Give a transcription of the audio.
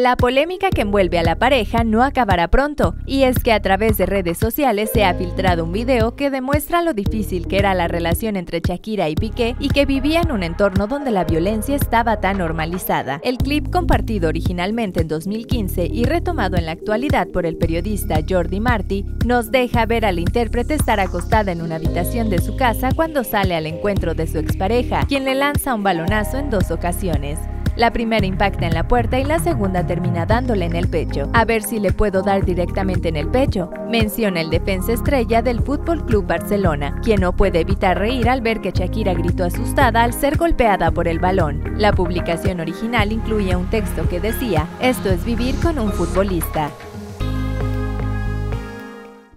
La polémica que envuelve a la pareja no acabará pronto, y es que a través de redes sociales se ha filtrado un video que demuestra lo difícil que era la relación entre Shakira y Piqué y que vivía en un entorno donde la violencia estaba tan normalizada. El clip compartido originalmente en 2015 y retomado en la actualidad por el periodista Jordi Marti nos deja ver al intérprete estar acostada en una habitación de su casa cuando sale al encuentro de su expareja, quien le lanza un balonazo en dos ocasiones. La primera impacta en la puerta y la segunda termina dándole en el pecho. A ver si le puedo dar directamente en el pecho, menciona el defensa estrella del Fútbol Club Barcelona, quien no puede evitar reír al ver que Shakira gritó asustada al ser golpeada por el balón. La publicación original incluía un texto que decía: Esto es vivir con un futbolista.